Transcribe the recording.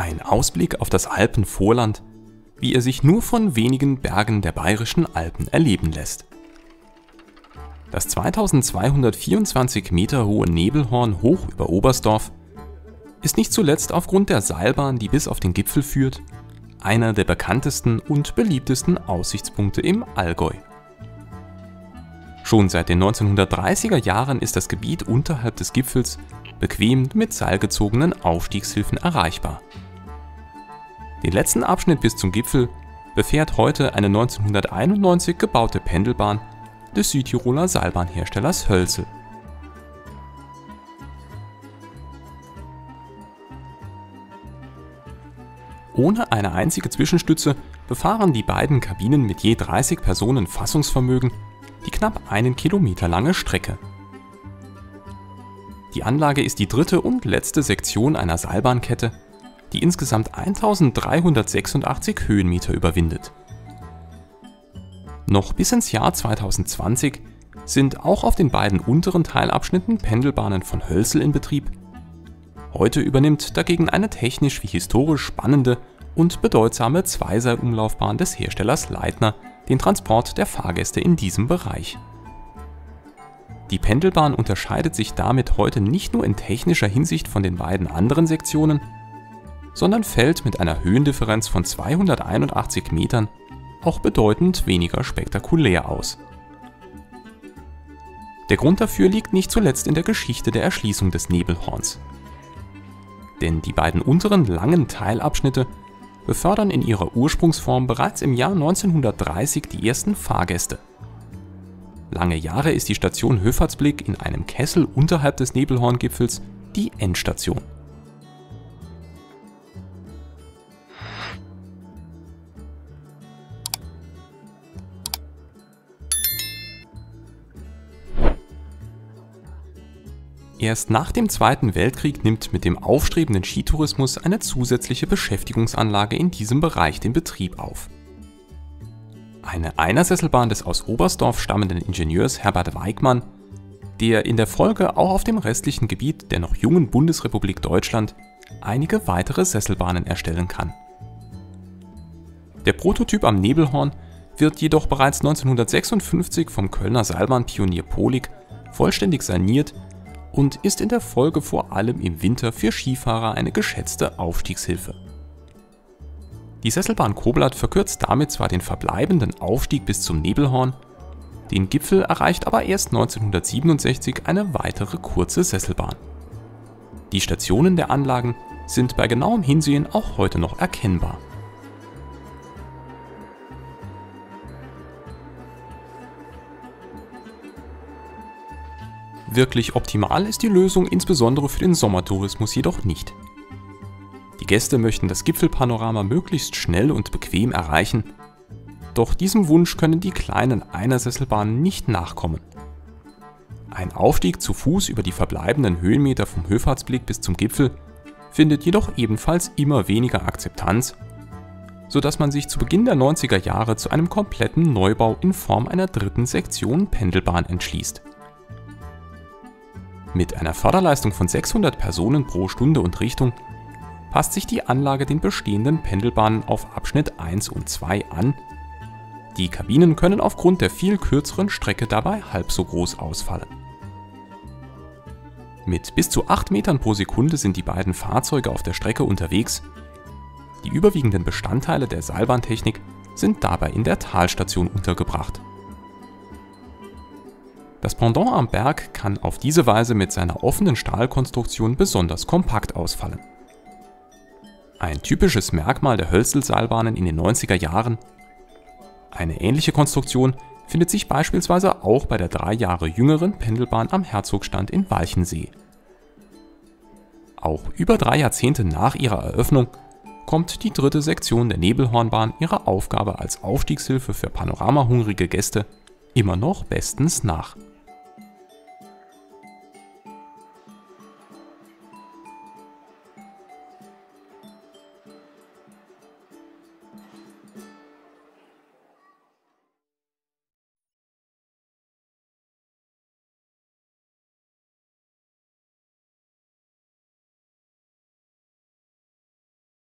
Ein Ausblick auf das Alpenvorland, wie er sich nur von wenigen Bergen der bayerischen Alpen erleben lässt. Das 2224 Meter hohe Nebelhorn hoch über Oberstdorf ist nicht zuletzt aufgrund der Seilbahn, die bis auf den Gipfel führt, einer der bekanntesten und beliebtesten Aussichtspunkte im Allgäu. Schon seit den 1930er Jahren ist das Gebiet unterhalb des Gipfels bequem mit seilgezogenen Aufstiegshilfen erreichbar. Den letzten Abschnitt bis zum Gipfel befährt heute eine 1991 gebaute Pendelbahn des Südtiroler Seilbahnherstellers Hölzel. Ohne eine einzige Zwischenstütze befahren die beiden Kabinen mit je 30 Personen Fassungsvermögen die knapp einen Kilometer lange Strecke. Die Anlage ist die dritte und letzte Sektion einer Seilbahnkette, die insgesamt 1386 Höhenmeter überwindet. Noch bis ins Jahr 2020 sind auch auf den beiden unteren Teilabschnitten Pendelbahnen von Hölzel in Betrieb. Heute übernimmt dagegen eine technisch wie historisch spannende und bedeutsame Zweiseilumlaufbahn des Herstellers Leitner den Transport der Fahrgäste in diesem Bereich. Die Pendelbahn unterscheidet sich damit heute nicht nur in technischer Hinsicht von den beiden anderen Sektionen, sondern fällt mit einer Höhendifferenz von 281 Metern auch bedeutend weniger spektakulär aus. Der Grund dafür liegt nicht zuletzt in der Geschichte der Erschließung des Nebelhorns. Denn die beiden unteren langen Teilabschnitte befördern in ihrer Ursprungsform bereits im Jahr 1930 die ersten Fahrgäste. Lange Jahre ist die Station Höfertsblick in einem Kessel unterhalb des Nebelhorngipfels die Endstation. Erst nach dem Zweiten Weltkrieg nimmt mit dem aufstrebenden Skitourismus eine zusätzliche Beschäftigungsanlage in diesem Bereich den Betrieb auf. Eine Einersesselbahn des aus Oberstdorf stammenden Ingenieurs Herbert Weigmann, der in der Folge auch auf dem restlichen Gebiet der noch jungen Bundesrepublik Deutschland einige weitere Sesselbahnen erstellen kann. Der Prototyp am Nebelhorn wird jedoch bereits 1956 vom Kölner Seilbahnpionier Polig vollständig saniert und ist in der Folge vor allem im Winter für Skifahrer eine geschätzte Aufstiegshilfe. Die Sesselbahn Koblat verkürzt damit zwar den verbleibenden Aufstieg bis zum Nebelhorn, den Gipfel erreicht aber erst 1967 eine weitere kurze Sesselbahn. Die Stationen der Anlagen sind bei genauem Hinsehen auch heute noch erkennbar. Wirklich optimal ist die Lösung insbesondere für den Sommertourismus jedoch nicht. Die Gäste möchten das Gipfelpanorama möglichst schnell und bequem erreichen, doch diesem Wunsch können die kleinen Einersesselbahnen nicht nachkommen. Ein Aufstieg zu Fuß über die verbleibenden Höhenmeter vom Höfahrtsblick bis zum Gipfel findet jedoch ebenfalls immer weniger Akzeptanz, sodass man sich zu Beginn der 90er Jahre zu einem kompletten Neubau in Form einer dritten Sektion Pendelbahn entschließt. Mit einer Förderleistung von 600 Personen pro Stunde und Richtung passt sich die Anlage den bestehenden Pendelbahnen auf Abschnitt 1 und 2 an. Die Kabinen können aufgrund der viel kürzeren Strecke dabei halb so groß ausfallen. Mit bis zu 8 Metern pro Sekunde sind die beiden Fahrzeuge auf der Strecke unterwegs. Die überwiegenden Bestandteile der Seilbahntechnik sind dabei in der Talstation untergebracht. Das Pendant am Berg kann auf diese Weise mit seiner offenen Stahlkonstruktion besonders kompakt ausfallen. Ein typisches Merkmal der Hölzelseilbahnen in den 90er Jahren. Eine ähnliche Konstruktion findet sich beispielsweise auch bei der drei Jahre jüngeren Pendelbahn am Herzogstand in Walchensee. Auch über drei Jahrzehnte nach ihrer Eröffnung kommt die dritte Sektion der Nebelhornbahn ihrer Aufgabe als Aufstiegshilfe für panoramahungrige Gäste immer noch bestens nach.